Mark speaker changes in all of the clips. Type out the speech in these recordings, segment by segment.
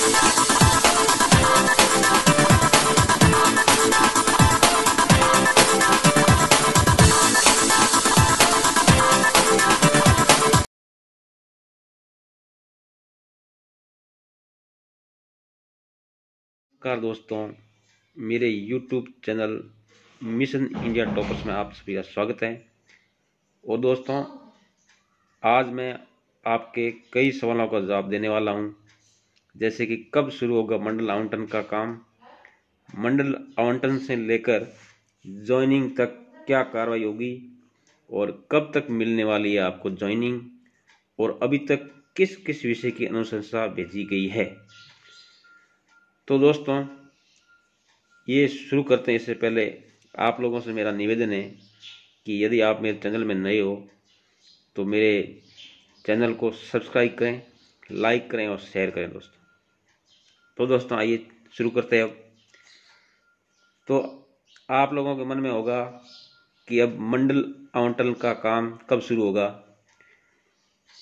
Speaker 1: नमस्कार दोस्तों, मेरे YouTube channel mission India toppers में आप सभी का स्वागत है। और दोस्तों, आज मैं आपके कई सवालों का जवाब देने वाला हूँ। जैसे कि कब शुरू होगा मंडल आवंटन का काम? मंडल आवंटन से लेकर ज्वाइनिंग तक क्या कार्रवाई होगी? और कब तक मिलने वाली है आपको ज्वाइनिंग? और अभी तक किस किस विषय की अनुशंसा भेजी गई है? तो दोस्तों, ये शुरू करते हैं। इससे पहले आप लोगों से मेरा निवेदन है कि यदि आप मेरे चैनल में नए हो तो मेरे चैनल को सब्सक्राइब करें, लाइक करें और शेयर करें दोस्तों। तो दोस्तों आइए शुरू करते हैं अब। तो आप लोगों के मन में होगा कि अब मंडल आवंटन का काम कब शुरू होगा?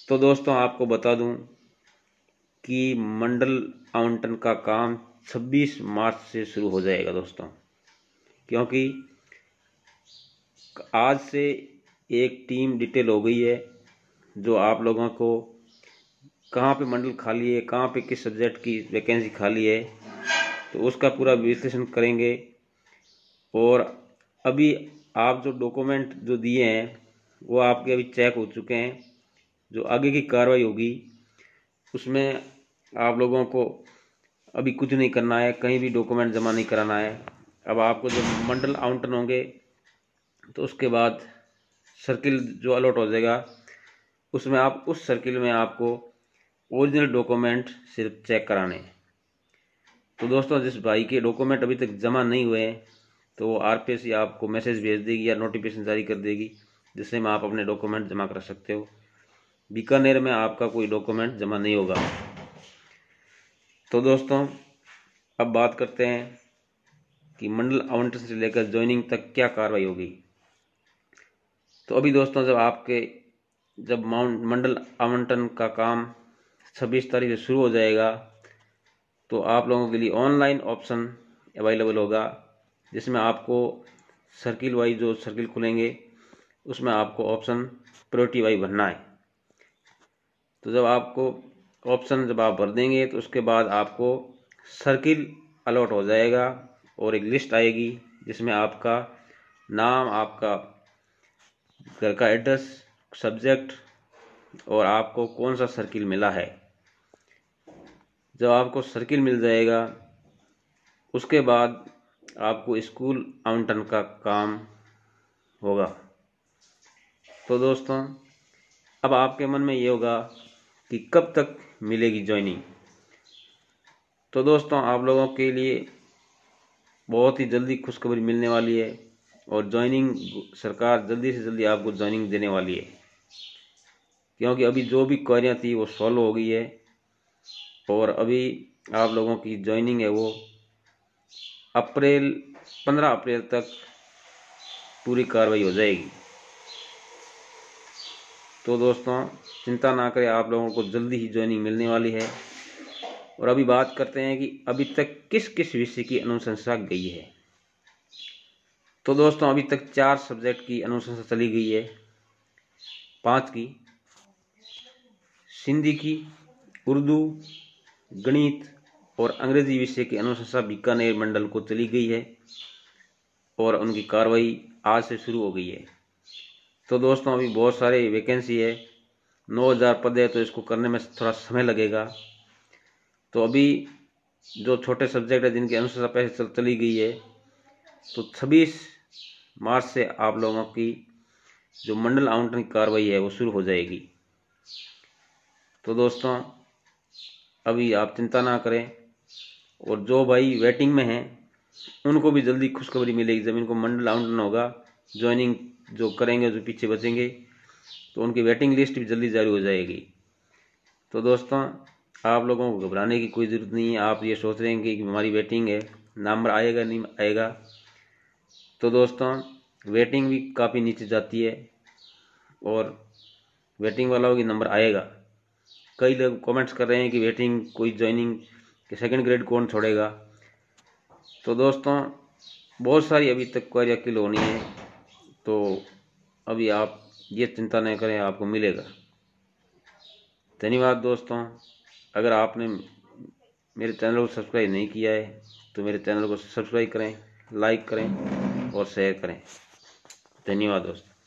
Speaker 1: तो दोस्तों आपको बता दूँ कि मंडल आवंटन का काम 26 मार्च से शुरू हो जाएगा दोस्तों। क्योंकि आज से एक टीम डिटेल हो गई है जो आप लोगों को कहाँ पे मंडल खाली है, कहाँ पे किस सब्जेक्ट की वैकेंसी खाली है तो उसका पूरा विश्लेषण करेंगे। और अभी आप जो डॉक्यूमेंट जो दिए हैं, वो आपके अभी चेक हो चुके हैं, जो आगे की कार्रवाई होगी, उसमें आप लोगों को अभी कुछ नहीं करना है, कहीं भी डॉक्यूमेंट जमा नहीं कराना है। अब आपको जब मंडल आउंटन होंगे तो उसके बाद सर्किल जो अलॉट हो जाएगा, उसमें आप, उस सर्किल में आपको ओरिजिनल डॉक्यूमेंट सिर्फ़ चेक कराने तो दोस्तों, जिस भाई के डॉक्यूमेंट अभी तक जमा नहीं हुए हैं तो वो आर पी आपको मैसेज भेज देगी या नोटिफिकेशन जारी कर देगी, जिससे आप अपने डॉक्यूमेंट जमा कर सकते हो। बीकानेर में आपका कोई डॉक्यूमेंट जमा नहीं होगा। तो दोस्तों, अब बात करते हैं कि मंडल आवंटन से लेकर ज्वाइनिंग तक क्या कार्रवाई होगी। तो अभी दोस्तों, जब आपके, जब माउंट, मंडल आवंटन का काम छब्बीस तारीख से शुरू हो जाएगा। तो आप लोगों के लिए ऑनलाइन ऑप्शन अवेलेबल होगा, जिसमें आपको सर्किल वाइज जो सर्किल खुलेंगे, उसमें आपको ऑप्शन प्रोटी वाइज भरना है। तो जब आपको ऑप्शन जब आप भर देंगे तो उसके बाद आपको सर्किल अलॉट हो जाएगा और एक लिस्ट आएगी, जिसमें आपका नाम, आपका घर का एड्रेस सब्जेक्ट और आपको कौन सा सर्किल मिला है? जब आपको सर्किल मिल जाएगा, उसके बाद आपको स्कूल आवंटन का काम होगा। तो दोस्तों, अब आपके मन में ये होगा कि कब तक मिलेगी ज्वाइनिंग तो दोस्तों, आप लोगों के लिए बहुत ही जल्दी खुशखबरी मिलने वाली है और ज्वाइनिंग सरकार जल्दी से जल्दी आपको ज्वाइनिंग देने वाली है। क्योंकि अभी जो भी क्वारियाँ थी वो सॉल्व हो गई है। और अभी आप लोगों की ज्वाइनिंग है वो अप्रैल, पंद्रह अप्रैल तक पूरी कार्रवाई हो जाएगी। तो दोस्तों, चिंता ना करें, आप लोगों को जल्दी ही ज्वाइनिंग मिलने वाली है। और अभी बात करते हैं कि अभी तक किस किस विषय की अनुशंसा गई है। तो दोस्तों, अभी तक चार सब्जेक्ट की अनुशंसा चली गई है, पाँच की। सिंधी की, उर्दू, गणित और अंग्रेज़ी विषय की अनुशंसा बीकानेर मंडल को चली गई है और उनकी कार्रवाई आज से शुरू हो गई है। तो दोस्तों, अभी बहुत सारे वैकेंसी है। नौ हज़ार पद है तो इसको करने में थोड़ा समय लगेगा। तो अभी जो छोटे सब्जेक्ट है, जिनकी अनुसार पैसे चल चली गई है तो छब्बीस मार्च से आप लोगों की जो मंडल आवंटन की कार्रवाई है, वो शुरू हो जाएगी। तो दोस्तों, अभी आप चिंता ना करें। और जो भाई वेटिंग में हैं, उनको भी जल्दी खुशखबरी मिलेगी। जब इनको मंडल आवंटन होगा ज्वाइनिंग जो करेंगे, जो पीछे बचेंगे तो उनकी वेटिंग लिस्ट भी जल्दी जारी हो जाएगी। तो दोस्तों, आप लोगों को घबराने की कोई ज़रूरत नहीं है। आप ये सोच रहे हैं कि हमारी वेटिंग है नंबर आएगा नहीं आएगा। तो दोस्तों वेटिंग भी काफ़ी नीचे जाती है, और वेटिंग वाला होगी नंबर आएगा। कई लोग कमेंट्स कर रहे हैं कि वेटिंग कोई ज्वाइनिंग कि सेकंड ग्रेड कौन छोड़ेगा। तो दोस्तों, बहुत सारी अभी तक क्वारी किल होनी है। तो अभी आप ये चिंता नहीं करें, आपको मिलेगा। धन्यवाद दोस्तों। अगर आपने मेरे चैनल को सब्सक्राइब नहीं किया है तो मेरे चैनल को सब्सक्राइब करें लाइक करें और शेयर करें। धन्यवाद दोस्तों।